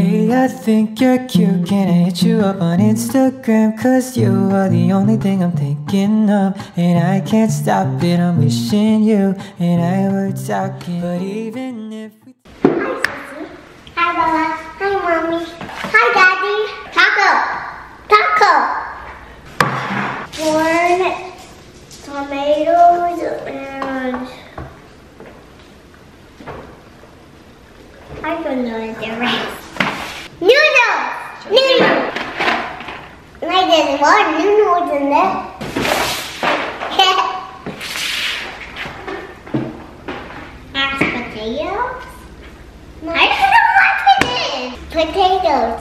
Hey, I think you're cute. Can I hit you up on Instagram? Cause you are the only thing I'm thinking of. And I can't stop it, I'm wishing you and I were talking. But even if we. Hi, Bella. Hi, Mommy. Hi, Daddy. Taco. Taco. Corn, tomatoes, and I don't know the rest. Noodles. Noodles. There's more noodles in there. Mashed potatoes. I don't know what it is. Potatoes.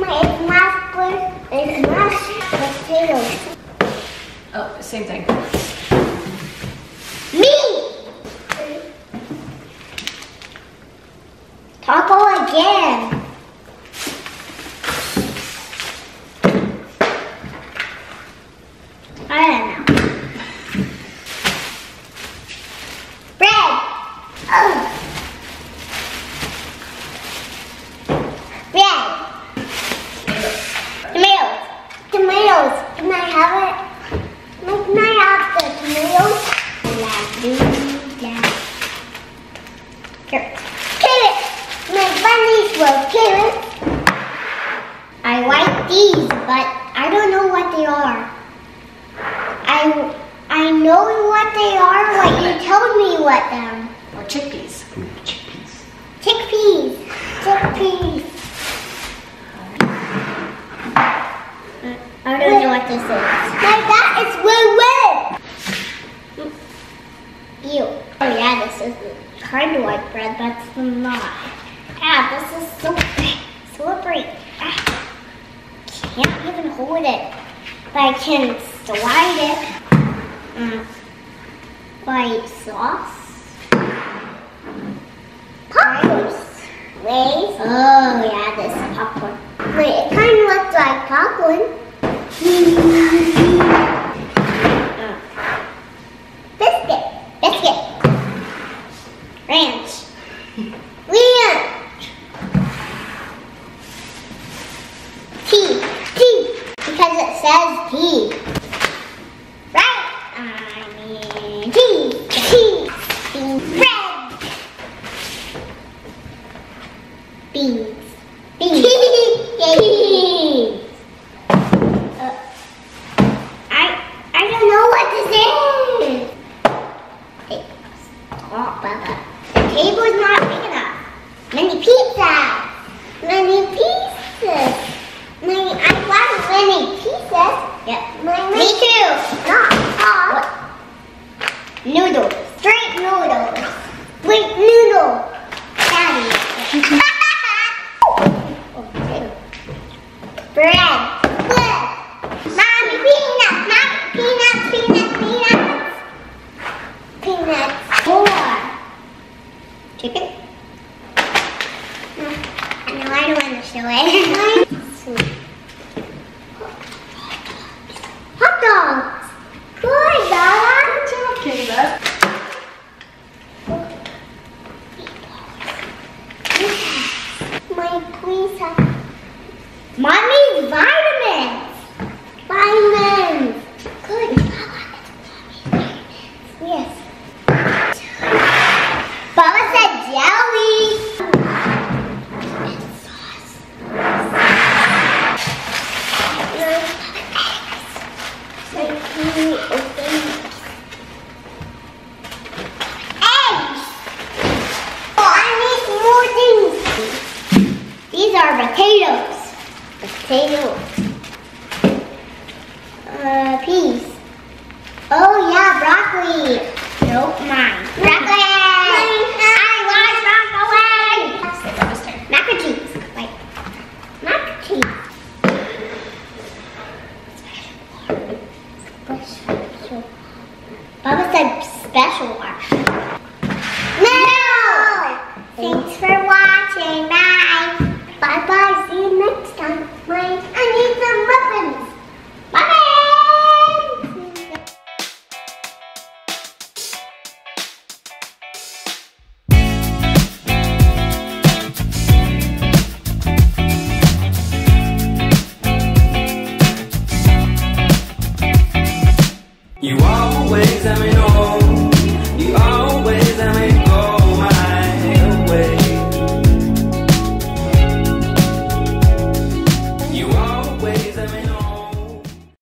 My it's mashed pot- it's mashed potatoes. Oh, same thing. Me. Taco again. I don't know. Bread. Oh. Tomatoes. Tomatoes. Can I have it? Can I have the tomatoes? Here. Carrots. My bunnies were carrots. I like these, but I don't know what they are. I I know what they are, but you told me what them. Or chickpeas. Chickpeas. Chickpeas. I don't know what this is. Like that is red red. Ew. Oh yeah, this is kind of like bread, but it's not. Ah, this is so slippery. Ah, can't even hold it, but I can slide it. Mm. White sauce. Popcorn. Lays. Oh yeah, this is popcorn. Wait, it kind of looks like popcorn. Biscuit. Biscuit. Ranch. Ranch. Tea. Tea. Because it says tea. Right. I mean tea. Tea. Beans. Bread. Beans. Beans. Beans. Uh, I I don't know what this is. Hey, stop, Bubba. The table's not big enough. Many pizzas. Many pieces. Many, I want many pieces. Yeah. Many, Me too. Not all. Noodles. Straight noodles. Straight noodle. Daddy. okay. Bread. Bread. Mommy, peanuts. Mommy, peanuts, peanuts, peanuts. Peanuts. Four. Chicken? No, no, I don't want to it. potato. Uh, peas. Oh yeah, broccoli. Nope, mine.